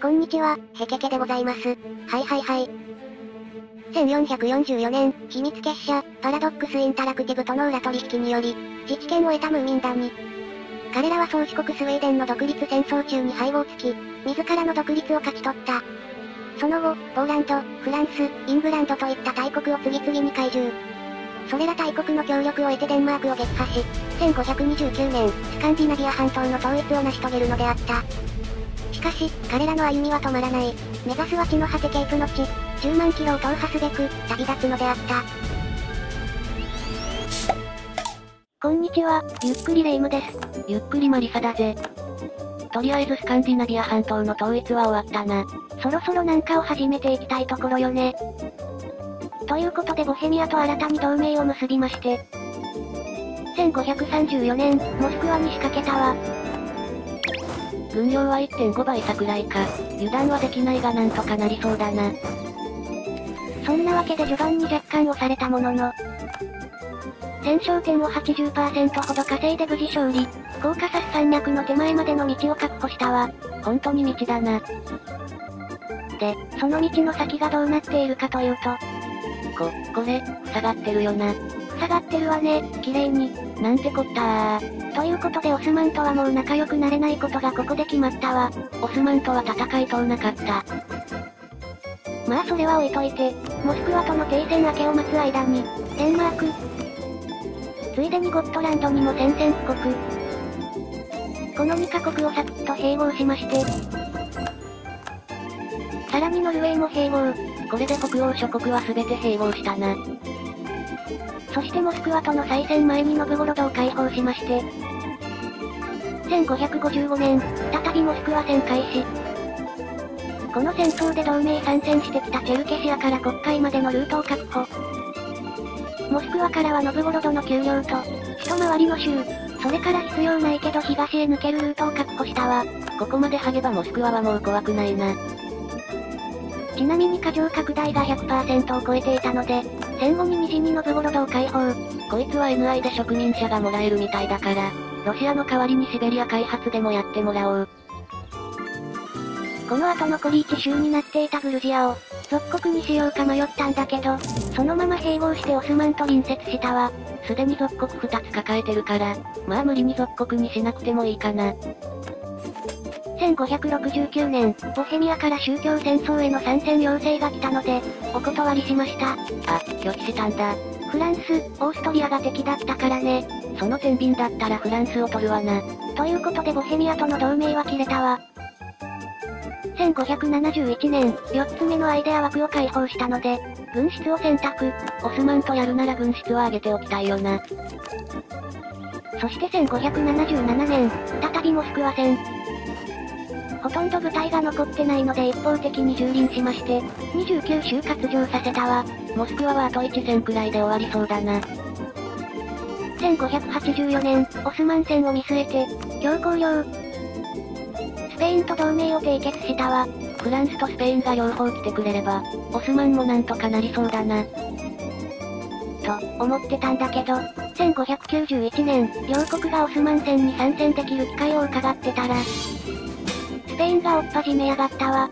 こんにちは、ヘケケでございます。はいはいはい。1444年、秘密結社、パラドックスインタラクティブとの裏取引により、自治権を得たムーミンダに。彼らは宗主国スウェーデンの独立戦争中に背後をつき、自らの独立を勝ち取った。その後、ポーランド、フランス、イングランドといった大国を次々に怪獣。それら大国の協力を得てデンマークを撃破し、1529年、スカンディナビア半島の統一を成し遂げるのであった。しかし、彼らの歩みは止まらない。目指すは地の果てケープの地、10万キロを踏破すべく、旅立つのであった。こんにちは、ゆっくりレ夢ムです。ゆっくりマリサだぜ。とりあえずスカンディナビア半島の統一は終わったな。そろそろなんかを始めていきたいところよね。ということでボヘミアと新たに同盟を結びまして、1534年、モスクワに仕掛けたわ。軍量は1.5倍差くらいか。油断はできないがなんとかなりそうだな。そんなわけで序盤に若干押されたものの、戦勝権を80%ほど稼いで無事勝利。コーカサス山脈の手前までの道を確保したわ。本当に道だな。で、その道の先がどうなっているかというと。こ、これ、塞がってるよな。塞がってるわね、綺麗に。なんてこったー。ということでオスマンとはもう仲良くなれないことがここで決まったわ。オスマンとは戦いとうなかった。まあそれは置いといて、モスクワとの停戦明けを待つ間に、デンマーク、ついでにゴットランドにも宣戦布告。この2カ国をサクッと併合しまして、さらにノルウェーも併合。これで北欧諸国は全て併合したな。そしてモスクワとの再戦前にノブゴロドを解放しまして、1555年、再びモスクワ戦開始。この戦争で同盟参戦してきたチェルケシアから国会までのルートを確保。モスクワからはノブゴロドの丘陵と、一回りの州、それから必要ないけど東へ抜けるルートを確保したわ。ここまで剥げばモスクワはもう怖くないな。ちなみに過剰拡大が100%を超えていたので、戦後に虹にノブゴロドを解放。こいつは NI で植民者がもらえるみたいだから、ロシアの代わりにシベリア開発でもやってもらおう。この後残り1州になっていたグルジアを、属国にしようか迷ったんだけど、そのまま併合してオスマンと隣接したわ。すでに属国2つ抱えてるから、まあ無理に属国にしなくてもいいかな。1569年、ボヘミアから宗教戦争への参戦要請が来たので、お断りしました。あ、拒否したんだ。フランス、オーストリアが敵だったからね。その天秤だったらフランスを取るわな。ということでボヘミアとの同盟は切れたわ。1571年、4つ目のアイデア枠を解放したので、軍出を選択。オスマンとやるなら軍出を上げておきたいよな。そして1577年、再びモスクワ戦。ほとんど部隊が残ってないので一方的に蹂躙しまして、29週割譲させたわ。モスクワはあと1戦くらいで終わりそうだな。1584年、オスマン戦を見据えて、強行領。スペインと同盟を締結したわ。フランスとスペインが両方来てくれれば、オスマンもなんとかなりそうだな。と、思ってたんだけど、1591年、両国がオスマン戦に参戦できる機会を伺ってたら、スペインがおっ始めやがったわ。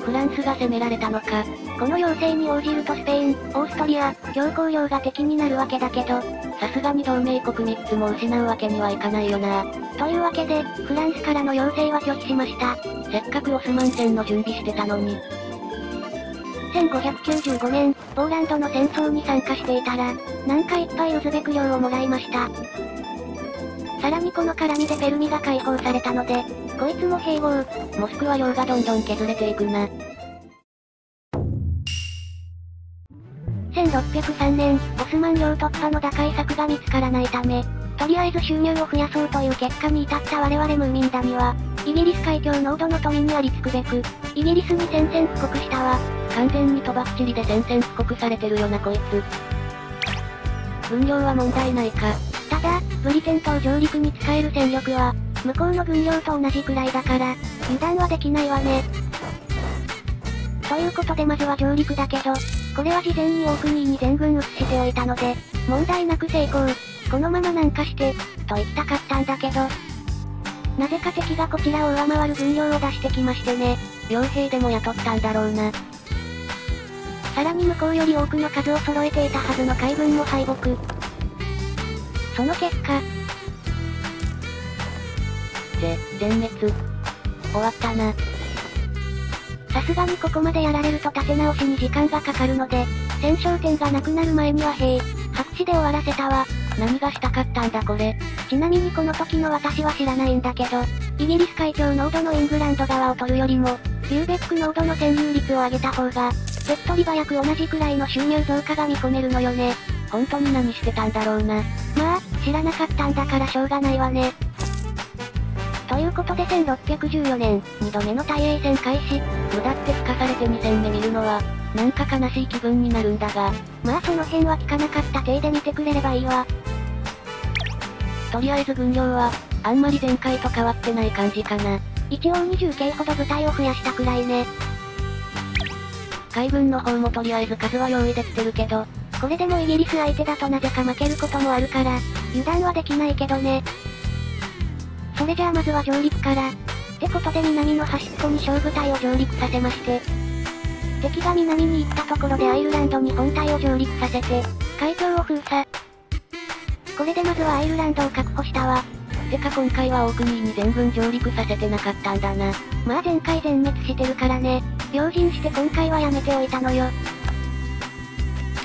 フランスが攻められたのか。この要請に応じるとスペイン、オーストリア、教皇領が敵になるわけだけど、さすがに同盟国3つも失うわけにはいかないよな。というわけで、フランスからの要請は拒否しました。せっかくオスマン戦の準備してたのに。1595年、ポーランドの戦争に参加していたら、なんかいっぱいウズベク領をもらいました。さらにこの絡みでペルミが解放されたので、こいつも併合。モスクワ領がどんどん削れていくな。1603年、オスマン領突破の打開策が見つからないため、とりあえず収入を増やそうという結果に至った我々ムーミンダには、イギリス海峡濃度の富にありつくべく、イギリスに宣戦布告したわ。完全に賭博チリで宣戦布告されてるよなこいつ。分量は問題ないか。ただ、ブリテン島上陸に使える戦力は、向こうの軍量と同じくらいだから、油断はできないわね。ということでまずは上陸だけど、これは事前にオークニーに全軍移しておいたので、問題なく成功。このままなんかして、と行きたかったんだけど、なぜか敵がこちらを上回る分量を出してきましてね。傭兵でも雇ったんだろうな。さらに向こうより多くの数を揃えていたはずの海軍も敗北。その結果、ぜ、全滅。終わったな。さすがにここまでやられると立て直しに時間がかかるので、戦勝点がなくなる前には兵、白紙で終わらせたわ。何がしたかったんだこれ。ちなみにこの時の私は知らないんだけど、イギリス海峡濃度のイングランド側を取るよりも、ビューベック濃度の占有率を上げた方が、手っ取り早く同じくらいの収入増加が見込めるのよね。本当に何してたんだろうな。まあ、知らなかったんだからしょうがないわね。ということで1614年、2度目の大英戦開始。無駄って吹かされて2戦目見るのは、なんか悲しい気分になるんだが。まあその辺は聞かなかった体で見てくれればいいわ。とりあえず分量は、あんまり前回と変わってない感じかな。一応20系ほど部隊を増やしたくらいね。海軍の方もとりあえず数は用意できてるけど、これでもイギリス相手だとなぜか負けることもあるから、油断はできないけどね。それじゃあまずは上陸から。ってことで南の端っこに小部隊を上陸させまして。敵が南に行ったところでアイルランドに本体を上陸させて、海峡を封鎖。これでまずはアイルランドを確保したわ。てか今回はオークニーに全軍上陸させてなかったんだな。まあ前回全滅してるからね。用心して今回はやめておいたのよ。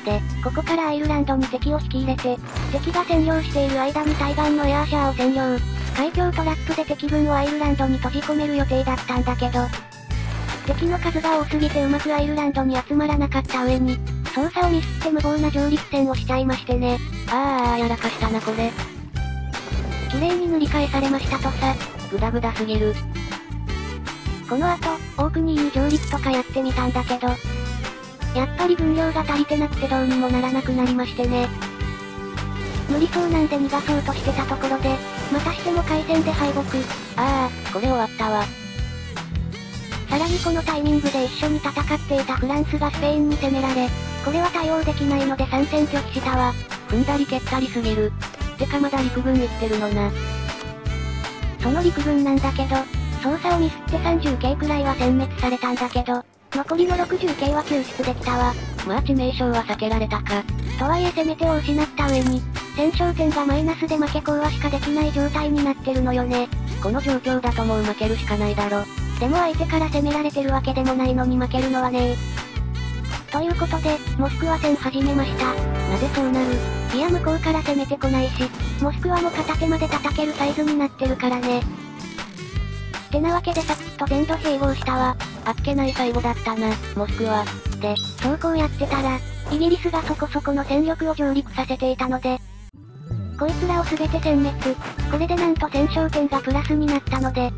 で、ここからアイルランドに敵を引き入れて、敵が占領している間に対岸のエアーシャーを占領。海峡トラップで敵軍をアイルランドに閉じ込める予定だったんだけど、敵の数が多すぎてうまくアイルランドに集まらなかった上に、操作をミスって無謀な上陸戦をしちゃいましてね。ああやらかしたなこれ。綺麗に塗り替えされましたとさ。グダグダすぎる。この後、オークニーに上陸とかやってみたんだけど、やっぱり分量が足りてなくてどうにもならなくなりましてね。無理そうなんで逃がそうとしてたところで、またしても海戦で敗北。ああ、これ終わったわ。さらにこのタイミングで一緒に戦っていたフランスがスペインに攻められ、これは対応できないので参戦拒否したわ。踏んだり蹴ったりすぎる。てかまだ陸軍生きてるのな。その陸軍なんだけど、操作をミスって30系くらいは殲滅されたんだけど、残りの60系は救出できたわ。まあ致命傷は避けられたか。とはいえ攻め手を失った上に、戦勝点がマイナスで負け講和しかできない状態になってるのよね。この状況だともう負けるしかないだろ。でも相手から攻められてるわけでもないのに負けるのはねということで、モスクワ戦始めました。なぜそうなる？いや向こうから攻めてこないし、モスクワも片手まで叩けるサイズになってるからね。てなわけでサクッと全土併合したわ。あっけない最後だったな、モスクワ。で、そうこうやってたら、イギリスがそこそこの戦力を上陸させていたので、こいつらを全て殲滅。これでなんと戦勝点がプラスになったので、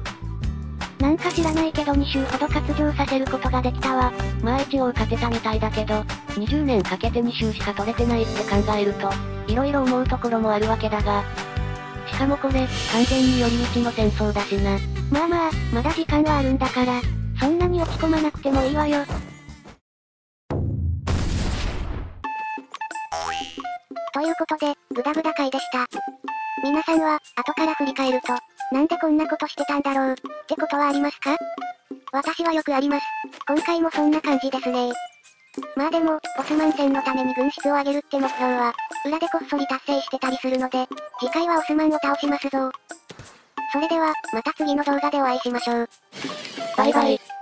なんか知らないけど2周ほど活上させることができたわ。まあ一応勝てたみたいだけど、20年かけて2周しか取れてないって考えると、色々思うところもあるわけだが。しかもこれ、完全に寄り道の戦争だしな。まあまあ、まだ時間はあるんだから、そんなに落ち込まなくてもいいわよ。ということで、グダグダ回でした。皆さんは、後から振り返ると、なんでこんなことしてたんだろう、ってことはありますか？私はよくあります。今回もそんな感じですねまあでも、オスマン戦のために軍出を上げるって目標は、裏でこっそり達成してたりするので、次回はオスマンを倒しますぞ。それでは、また次の動画でお会いしましょう。バイバイ。